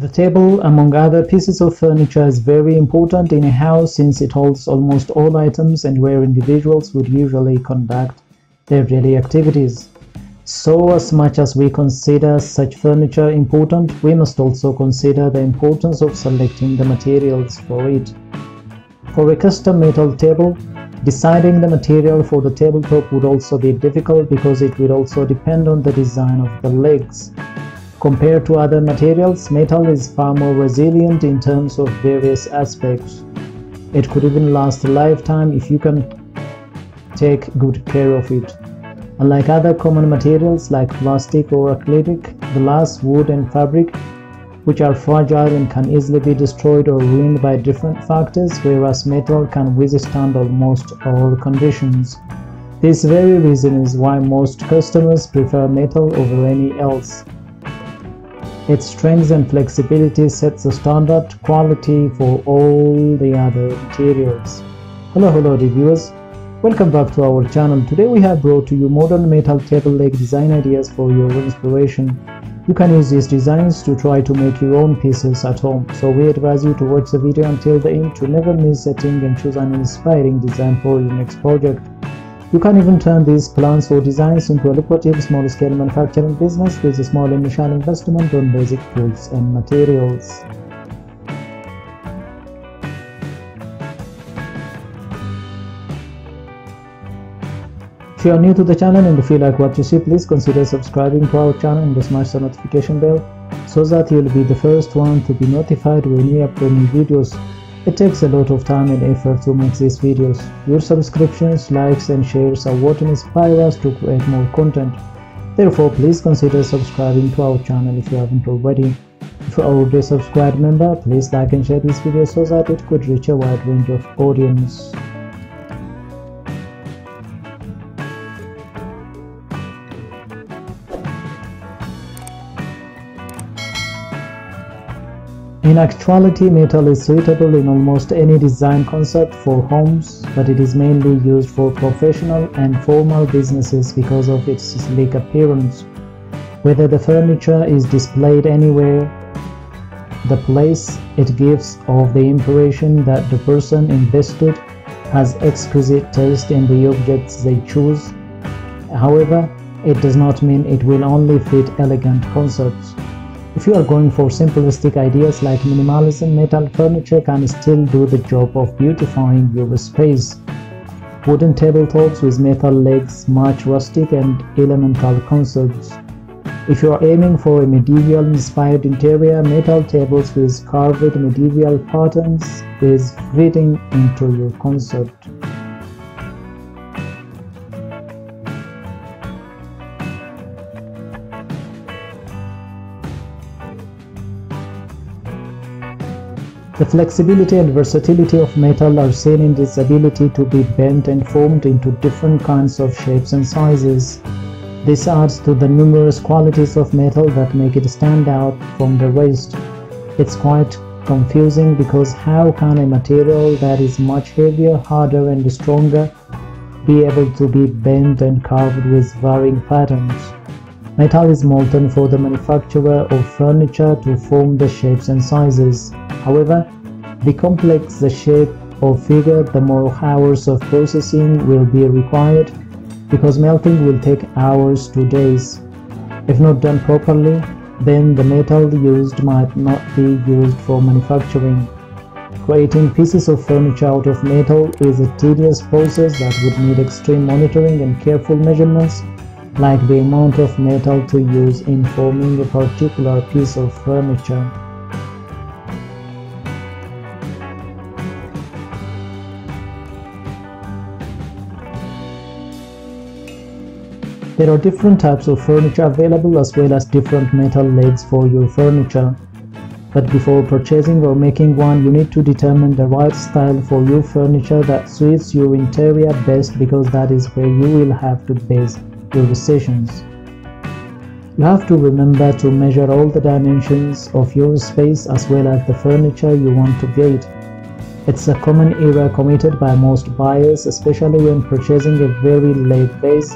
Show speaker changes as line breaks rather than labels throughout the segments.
The table, among other pieces of furniture, is very important in a house since it holds almost all items and where individuals would usually conduct their daily activities. So, as much as we consider such furniture important, we must also consider the importance of selecting the materials for it. For a custom metal table, deciding the material for the tabletop would also be difficult because it would also depend on the design of the legs. Compared to other materials, metal is far more resilient in terms of various aspects. It could even last a lifetime if you can take good care of it. Unlike other common materials like plastic or acrylic, glass, wood and fabric, which are fragile and can easily be destroyed or ruined by different factors, whereas metal can withstand almost all conditions. This very reason is why most customers prefer metal over any else. Its strength and flexibility sets the standard quality for all the other materials. Hello, hello reviewers. Welcome back to our channel. Today we have brought to you modern metal table leg design ideas for your inspiration. You can use these designs to try to make your own pieces at home. So we advise you to watch the video until the end to never miss a thing and choose an inspiring design for your next project. You can even turn these plans or designs into a lucrative small-scale manufacturing business with a small initial investment on basic tools and materials. If you are new to the channel and you feel like what you see, please consider subscribing to our channel and smash the notification bell so that you'll be the first one to be notified when we upload new videos. It takes a lot of time and effort to make these videos. Your subscriptions, likes and shares are what inspire us to create more content. Therefore, please consider subscribing to our channel if you haven't already. If you are already a subscribed member, please like and share this video so that it could reach a wide range of audience. In actuality, metal is suitable in almost any design concept for homes, but it is mainly used for professional and formal businesses because of its sleek appearance. Whether the furniture is displayed anywhere, the place it gives off the impression that the person invested has exquisite taste in the objects they choose. However, it does not mean it will only fit elegant concepts. If you are going for simplistic ideas like minimalism, metal furniture can still do the job of beautifying your space. Wooden tabletops with metal legs match rustic and elemental concepts. If you are aiming for a medieval inspired interior, metal tables with carved medieval patterns is fitting into your concept. The flexibility and versatility of metal are seen in its ability to be bent and formed into different kinds of shapes and sizes. This adds to the numerous qualities of metal that make it stand out from the rest. It's quite confusing because how can a material that is much heavier, harder and stronger be able to be bent and carved with varying patterns? Metal is molten for the manufacturer of furniture to form the shapes and sizes. However, the complex the shape or figure, the more hours of processing will be required because melting will take hours to days. If not done properly, then the metal used might not be used for manufacturing. Creating pieces of furniture out of metal is a tedious process that would need extreme monitoring and careful measurements like the amount of metal to use in forming a particular piece of furniture. There are different types of furniture available as well as different metal legs for your furniture. But before purchasing or making one, you need to determine the right style for your furniture that suits your interior best because that is where you will have to base your decisions. You have to remember to measure all the dimensions of your space as well as the furniture you want to get. It's a common error committed by most buyers, especially when purchasing a very leg base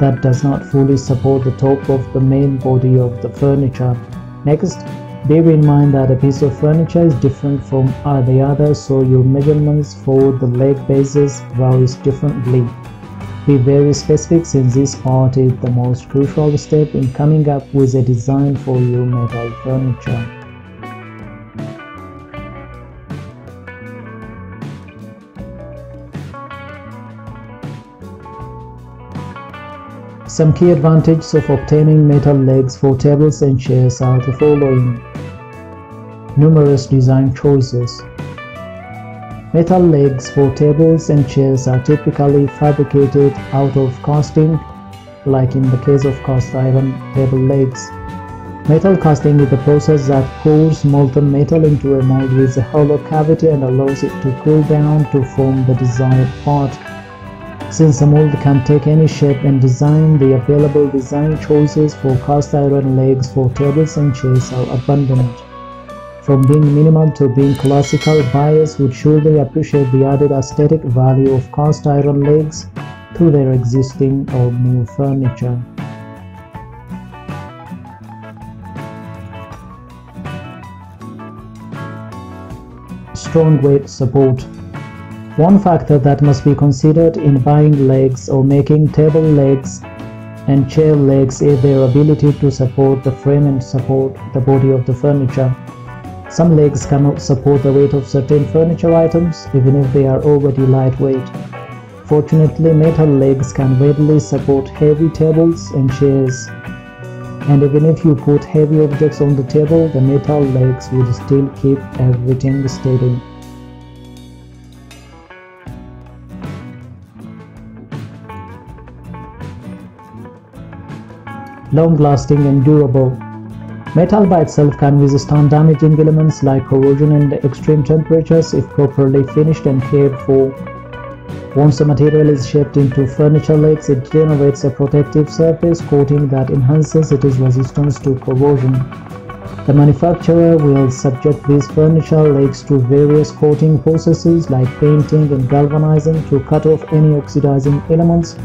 that does not fully support the top of the main body of the furniture. Next, Bear in mind that a piece of furniture is different from the other so your measurements for the leg bases varies differently. Be very specific since this part is the most crucial step in coming up with a design for your metal furniture. Some key advantages of obtaining metal legs for tables and chairs are the following. Numerous design choices. Metal legs for tables and chairs are typically fabricated out of casting, like in the case of cast iron table legs. Metal casting is the process that pours molten metal into a mold with a hollow cavity and allows it to cool down to form the desired part. Since a mold can take any shape and design, the available design choices for cast iron legs for tables and chairs are abundant. From being minimal to being classical, buyers would surely appreciate the added aesthetic value of cast iron legs to their existing or new furniture. Strong weight support one factor that must be considered in buying legs or making table legs and chair legs is their ability to support the frame and support the body of the furniture. Some legs cannot support the weight of certain furniture items even if they are already lightweight. Fortunately, metal legs can readily support heavy tables and chairs. And even if you put heavy objects on the table, the metal legs would still keep everything steady. long-lasting and durable. Metal by itself can withstand damaging elements like corrosion and extreme temperatures if properly finished and cared for. Once the material is shaped into furniture legs, it generates a protective surface coating that enhances its resistance to corrosion. The manufacturer will subject these furniture legs to various coating processes like painting and galvanizing to cut off any oxidizing elements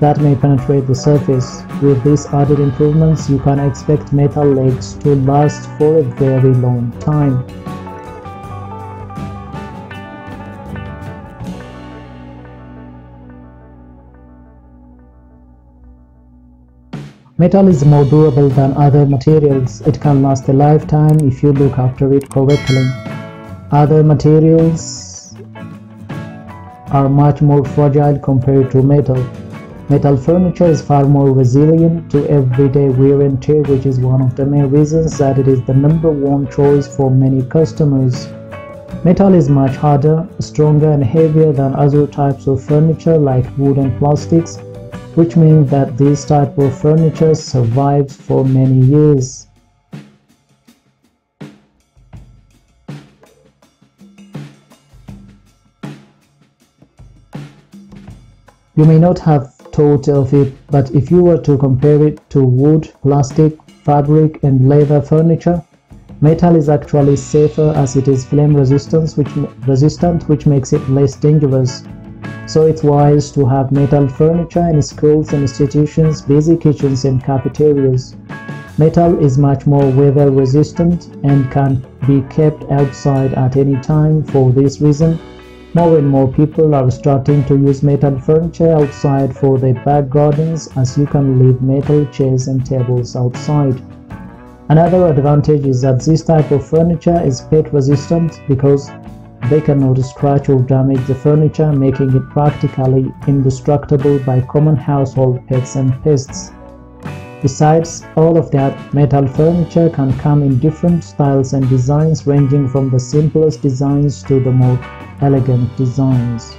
that may penetrate the surface. With these added improvements, you can expect metal legs to last for a very long time. Metal is more durable than other materials. It can last a lifetime if you look after it correctly. Other materials are much more fragile compared to metal. Metal furniture is far more resilient to everyday wear and tear which is one of the main reasons that it is the number one choice for many customers. Metal is much harder, stronger and heavier than other types of furniture like wood and plastics, which means that this type of furniture survives for many years. You may not have of it, but if you were to compare it to wood, plastic, fabric and leather furniture, metal is actually safer as it is flame resistant which, resistant, which makes it less dangerous. So it's wise to have metal furniture in schools and institutions, busy kitchens and cafeterias. Metal is much more weather resistant and can be kept outside at any time. For this reason, more and more people are starting to use metal furniture outside for their back gardens as you can leave metal chairs and tables outside. Another advantage is that this type of furniture is pet resistant because they cannot scratch or damage the furniture making it practically indestructible by common household pets and pests. Besides all of that, metal furniture can come in different styles and designs ranging from the simplest designs to the more elegant designs.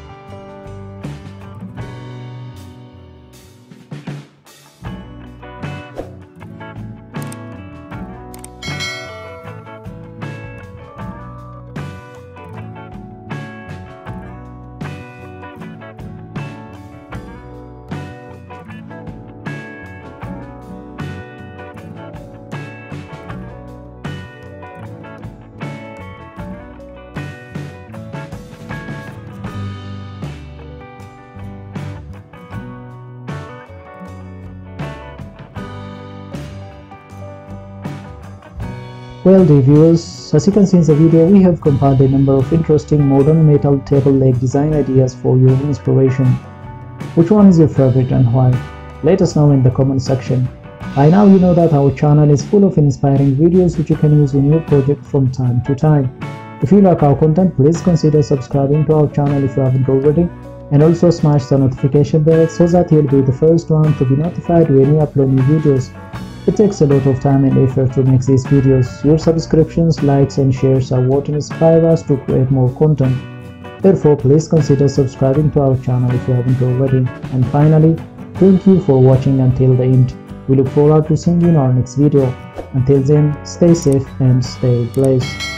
Well dear viewers, as you can see in the video we have compiled a number of interesting modern metal table leg design ideas for your inspiration. Which one is your favorite and why? Let us know in the comment section. By now you know that our channel is full of inspiring videos which you can use in your project from time to time. If you like our content, please consider subscribing to our channel if you haven't already and also smash the notification bell so that you'll be the first one to be notified when we upload new videos. It takes a lot of time and effort to make these videos. Your subscriptions, likes and shares are what inspire us to create more content. Therefore, please consider subscribing to our channel if you haven't already. And finally, thank you for watching until the end. We look forward to seeing you in our next video. Until then, stay safe and stay blessed.